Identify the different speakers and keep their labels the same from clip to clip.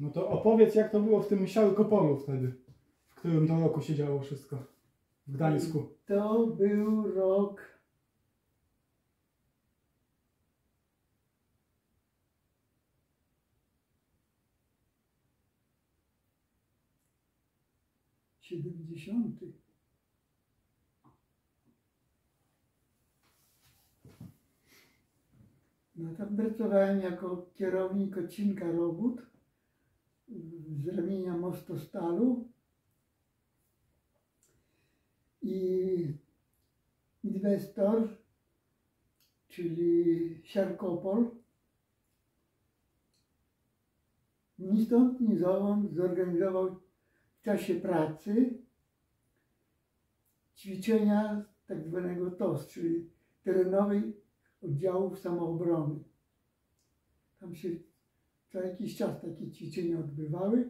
Speaker 1: No to opowiedz, jak to było w tym Siały Kopolu wtedy, w którym to roku się działo wszystko w Gdańsku.
Speaker 2: To był rok siedemdziesiąty. No tam pracowałem jako kierownik odcinka robót z ramienia Mostostalu i inwestor, czyli Siarkopol, ni stąd, ni zowąd zorganizował w czasie pracy ćwiczenia tak zwanego TOS, czyli terenowej oddziałów samoobrony. Tam się co jakiś czas takie ćwiczenia odbywały.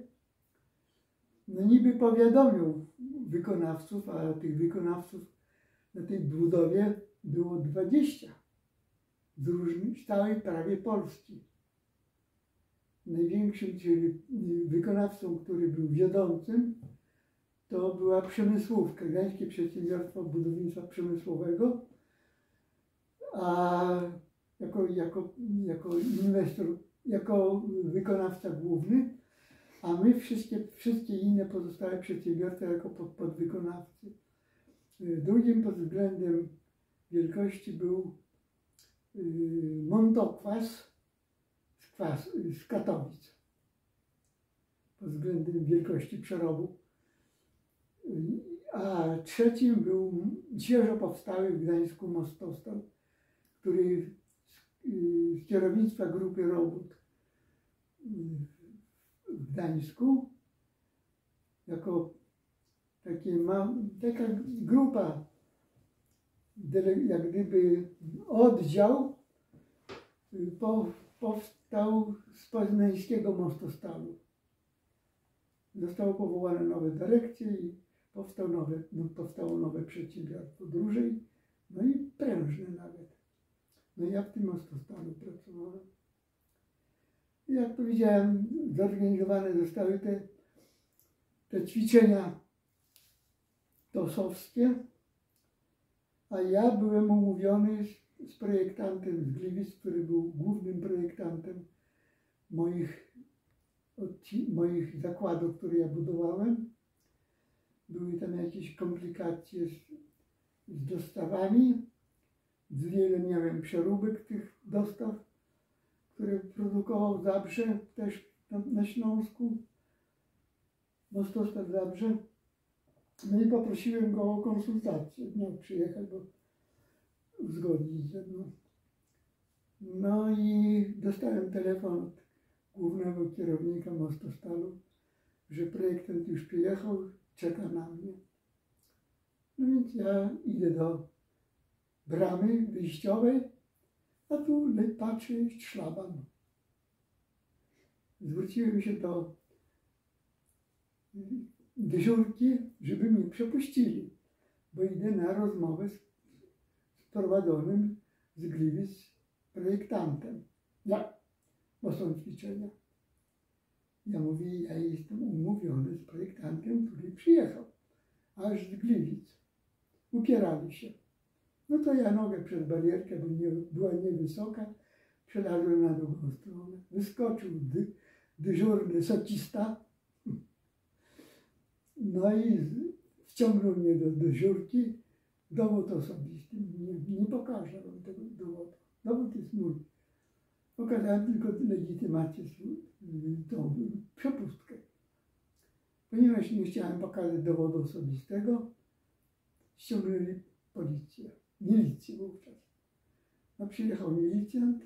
Speaker 2: No niby powiadomił wykonawców, a tych wykonawców na tej budowie było 20 z różnych, całej prawie Polski. Największym, czyli wykonawcą, który był wiodącym, to była Przemysłówka, Gdańskie Przedsiębiorstwo Budownictwa Przemysłowego, a jako, jako, jako inwestor, jako wykonawca główny, a my wszystkie, wszystkie inne pozostałe przedsiębiorstwa jako pod, podwykonawcy. Drugim pod względem wielkości był y, Montokwas z, kwas, z Katowic. Pod względem wielkości przerobu. A trzecim był świeżo powstały w Gdańsku Mostostal, który z, kierownictwa grupy robót w Gdańsku jako takie ma, taka grupa, jak gdyby oddział po, powstał z poznańskiego mostostalu. Zostało powołane nowe dyrekcje i powstał nowe, no, powstało nowe przedsiębiorstwo, dłużej, no i prężne nawet. No ja w tym mostostalu pracowałem. I jak powiedziałem, zorganizowane zostały te, te ćwiczenia tosowskie, a ja byłem umówiony z, z projektantem z Gliwic, który był głównym projektantem moich, moich zakładów, które ja budowałem. Były tam jakieś komplikacje z, z dostawami. Wiele miałem przeróbek tych dostaw, które produkował Zabrze, też na Śląsku, Mostostal Zabrze. No i poprosiłem go o konsultację. Miał przyjechać, bo uzgodnić ze mną. No i dostałem telefon od głównego kierownika Mostostalu, że projektant już przyjechał, czeka na mnie. No więc ja idę do bramy wyjściowej, a tu patrzę, jest szlaban. Zwróciłem się do dyżurki, żeby mnie przepuścili, bo idę na rozmowę z, z prowadzonym z Gliwic projektantem. Ja, bo są ćwiczenia. Ja mówię, ja jestem umówiony z projektantem, który przyjechał aż z Gliwic. Upierali się. No to ja nogę przez barierkę, bo nie, była niewysoka, przelazłem na drugą stronę. Wyskoczył dy, dyżurny socista, no i wciągnął mnie do dyżurki. Dowód osobisty. Nie, nie pokażę wam tego dowodu. Dowód jest mój. Pokazałem tylko legitymację, tą przepustkę. Ponieważ nie chciałem pokazać dowodu osobistego, ściągnęli policję, milicję wówczas. No przyjechał milicjant,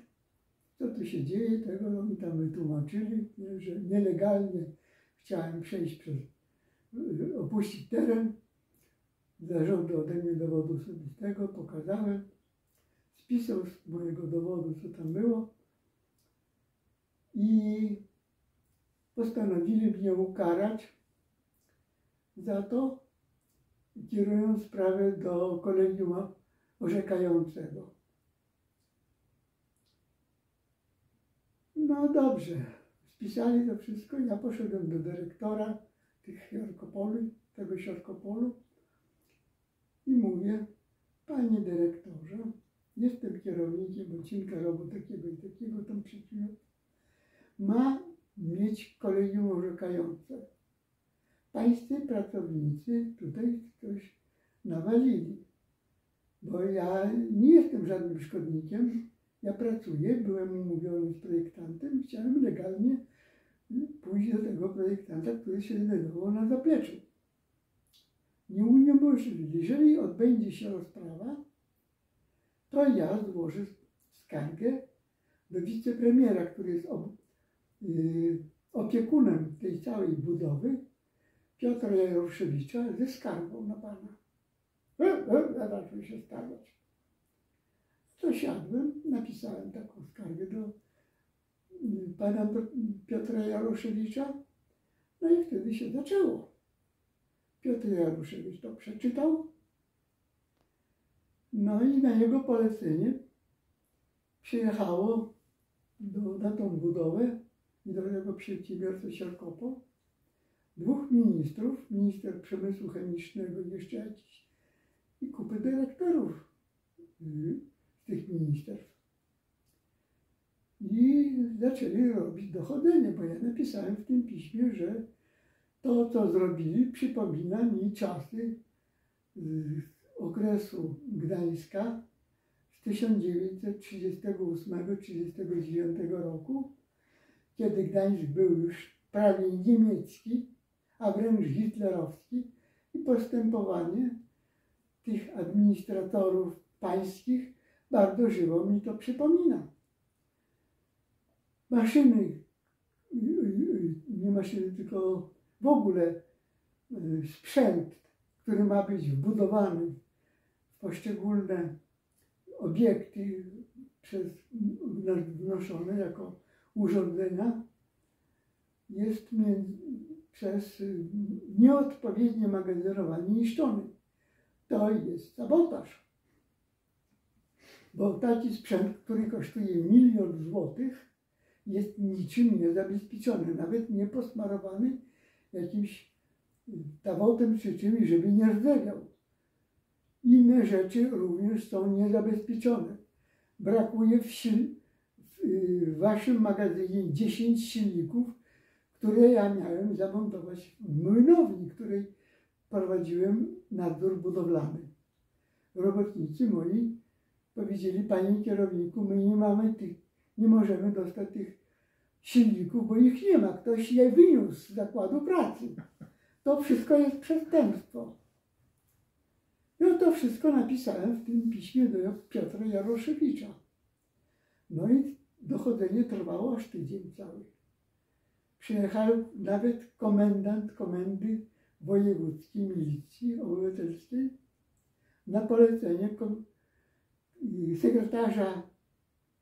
Speaker 2: co tu się dzieje, tego oni tam wytłumaczyli, że nielegalnie chciałem przejść przez opuścić teren. Zażądał ode mnie dowodu osobistego, pokazałem. Spisał z mojego dowodu, co tam było. I postanowili mnie ukarać za to, kierując sprawę do kolegium orzekającego. No dobrze, spisali to wszystko. Ja poszedłem do dyrektora tych siarkopoli, tego siarkopolu i mówię, panie dyrektorze, jestem kierownikiem odcinka robu takiego i takiego tam przedsiębiorstwa. Ma mieć kolegium orzekające. Pańscy pracownicy tutaj coś nawalili. Bo ja nie jestem żadnym szkodnikiem. Ja pracuję, byłem umówiony z projektantem chciałem legalnie pójść do tego projektanta, który się znajdował na zapleczu. Nie uniemożliwili. Jeżeli odbędzie się rozprawa, to ja złożę skargę do wicepremiera, który jest ob, yy, opiekunem tej całej budowy, Piotra Jaroszewicza, ze skargą na pana. E, e, zaczął się stawiać. To siadłem, napisałem taką skargę do y, pana Piotra Jaroszewicza, no i wtedy się zaczęło. Piotr Jaroszewicz to przeczytał, no i na jego polecenie przyjechało do, na tą budowę i do tego przedsiębiorstwa Siarkopo dwóch ministrów, minister przemysłu chemicznego i jeszcze jakiś i kupę dyrektorów y, z tych ministerstw. I zaczęli robić dochodzenie, bo ja napisałem w tym piśmie, że to, co zrobili, przypomina mi czasy z okresu Gdańska z 1938-1939 roku, kiedy Gdańsk był już prawie niemiecki, a wręcz hitlerowski i postępowanie tych administratorów pańskich bardzo żywo mi to przypomina. Maszyny, nie maszyny, tylko w ogóle sprzęt, który ma być wbudowany w poszczególne obiekty przez wnoszone jako urządzenia, jest przez nieodpowiednie magazynowanie niszczony. To jest sabotaż. Bo taki sprzęt, który kosztuje milion złotych, jest niczym niezabezpieczony, nawet nie posmarowany jakimś tawotem czy czymś, żeby nie rdzewiał. Inne rzeczy również są niezabezpieczone. Brakuje w, sil, w waszym magazynie 10 silników, które ja miałem zamontować w młynowni, której prowadziłem nadzór budowlany. Robotnicy moi powiedzieli, panie kierowniku, my nie mamy tych, nie możemy dostać tych silników, bo ich nie ma. Ktoś je wyniósł z zakładu pracy. To wszystko jest przestępstwo. Ja to wszystko napisałem w tym piśmie do Piotra Jaroszewicza. No i dochodzenie trwało aż tydzień cały. Przyjechał nawet komendant komendy wojewódzkiej milicji obywatelskiej na polecenie sekretarza,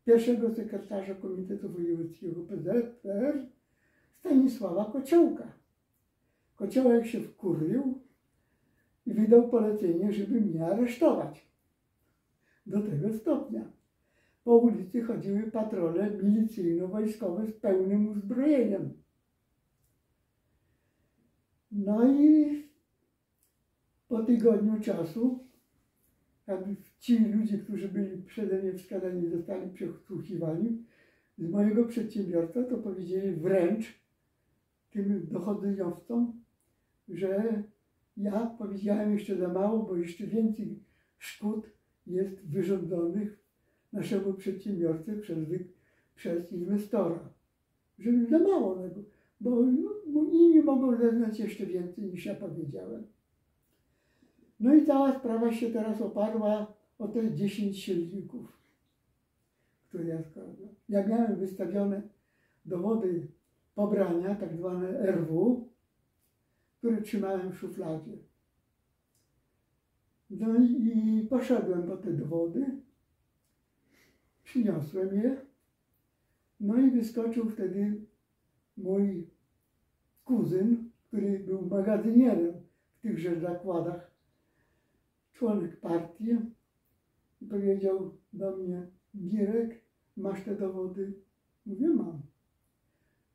Speaker 2: pierwszego sekretarza Komitetu Wojewódzkiego PZPR Stanisława Kociołka. Kociołek się wkurwił i wydał polecenie, żeby mnie aresztować. Do tego stopnia. Po ulicy chodziły patrole milicyjno-wojskowe z pełnym uzbrojeniem. No i po tygodniu czasu ci ludzie, którzy byli przede mnie wskazani, zostali przesłuchiwani z mojego przedsiębiorstwa, to powiedzieli wręcz tym dochodzeniowcom, że ja powiedziałem jeszcze za mało, bo jeszcze więcej szkód jest wyrządzonych naszemu przedsiębiorcy przez, przez inwestora. Że za mało tego, bo, inni mogą zeznać jeszcze więcej niż ja powiedziałem. No i cała sprawa się teraz oparła o te 10 silników, które ja składam. Ja miałem wystawione dowody pobrania, tak zwane RW, które trzymałem w szufladzie. No i poszedłem po te dowody, przyniosłem je, no i wyskoczył wtedy mój kuzyn, który był magazynierem w tychże zakładach, członek partii, powiedział do mnie, Girek, masz te dowody? Mówię, mam.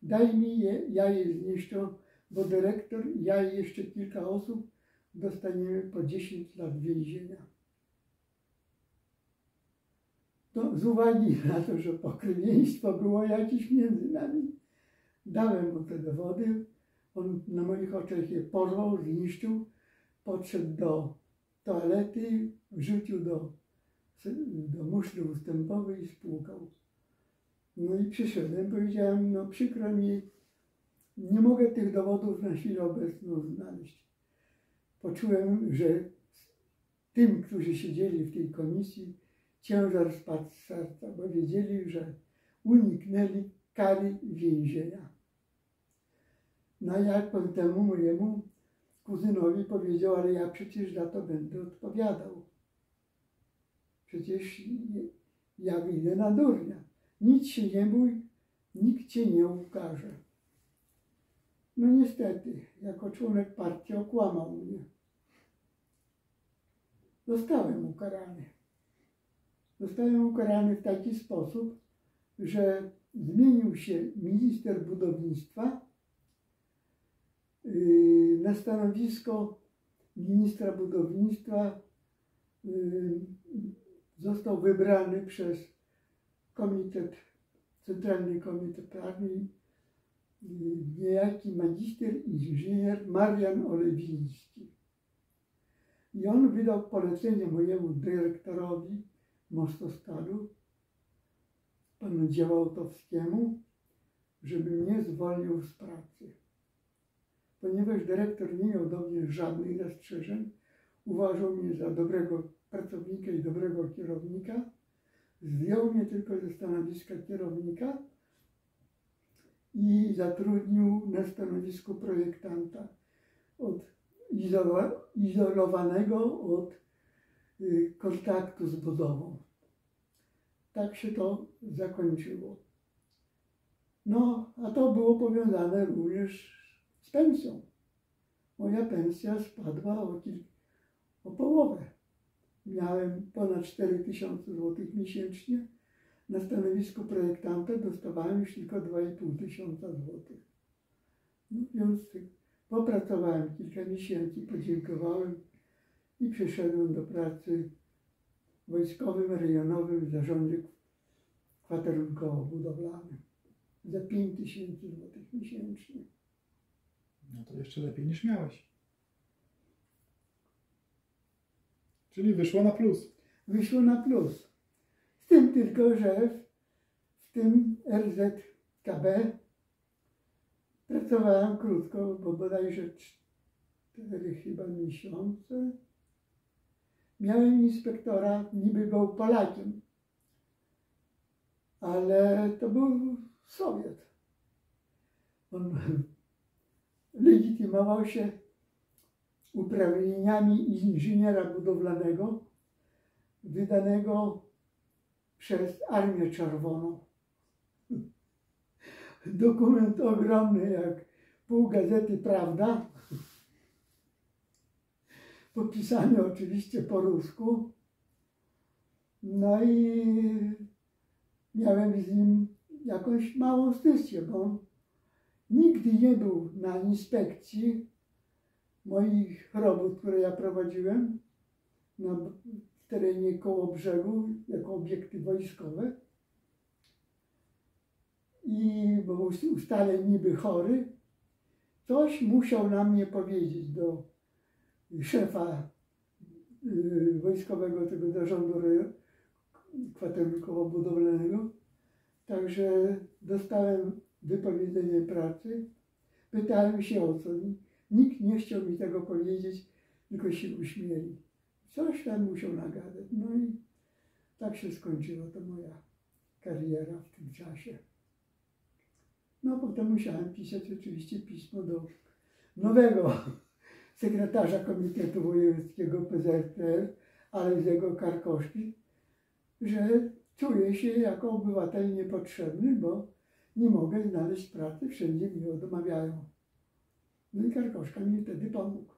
Speaker 2: daj mi je, ja je zniszczę, bo dyrektor, ja i jeszcze kilka osób dostaniemy po 10 lat więzienia. To z uwagi na to, że pokrewieństwo było jakieś między nami, dałem mu te dowody. On na moich oczach je porwał, zniszczył, podszedł do toalety, wrzucił do, do muszli ustępowej i spłukał. No i przyszedłem, powiedziałem, no przykro mi, nie mogę tych dowodów na chwilę obecną znaleźć. Poczułem, że tym, którzy siedzieli w tej komisji, ciężar spadł z serca, bo wiedzieli, że uniknęli kary więzienia. No a jak temu mojemu kuzynowi powiedział, ale ja przecież za to będę odpowiadał. Przecież ja wyjdę na durnia. Nic się nie bój, nikt cię nie ukaże. No niestety, jako członek partii okłamał mnie. Zostałem ukarany. Zostałem ukarany w taki sposób, że zmienił się minister budownictwa na stanowisko ministra budownictwa yy, został wybrany przez komitet, Centralny Komitet Armii yy, niejaki magister inżynier Marian Olewiński. I on wydał polecenie mojemu dyrektorowi Mostostalu, panu Działałtowskiemu, żeby mnie zwolnił z pracy. Ponieważ dyrektor nie miał do mnie żadnych zastrzeżeń, uważał mnie za dobrego pracownika i dobrego kierownika, zdjął mnie tylko ze stanowiska kierownika i zatrudnił na stanowisku projektanta od izolowanego od y, kontaktu z budową. Tak się to zakończyło. No, a to było powiązane również z pensją. Moja pensja spadła o, o połowę. Miałem ponad 4 tysiące złotych miesięcznie. Na stanowisku projektanta dostawałem już tylko 2,5 tysiąca złotych. No, więc popracowałem kilka miesięcy, podziękowałem i przeszedłem do pracy w Wojskowym Rejonowym Zarządzie Kwaterunkowo-Budowlanym za 5 tysięcy złotych miesięcznie.
Speaker 1: No to jeszcze lepiej niż miałeś. Czyli wyszło na plus.
Speaker 2: wyszło na plus. Z tym tylko, że w tym RZKB pracowałem krótko, bo bodajże cztery chyba miesiące. Miałem inspektora, niby był Polakiem, ale to był Sowiet. On legitymował się uprawnieniami inżyniera budowlanego wydanego przez Armię Czerwoną. Dokument ogromny jak pół gazety Prawda. Podpisany oczywiście po rusku. No i miałem z nim jakąś małą styczkę, bo nigdy nie był na inspekcji moich robót, które ja prowadziłem na terenie koło brzegu jako obiekty wojskowe. I był ustaleń niby chory. Coś musiał na mnie powiedzieć do szefa y, wojskowego tego zarządu rejo- kwaterunkowo-budowlanego. Także dostałem wypowiedzenie pracy. Pytałem się o co. Nikt nie chciał mi tego powiedzieć, tylko się uśmieli. Coś tam musiał nagadać. No i tak się skończyła to moja kariera w tym czasie. No potem musiałem pisać oczywiście pismo do nowego sekretarza Komitetu Wojewódzkiego PZPR, Alezego Karkoszki, że czuję się jako obywatel niepotrzebny, bo nie mogę znaleźć pracy, wszędzie mi odmawiają. No i Karkoszka mi wtedy pomógł.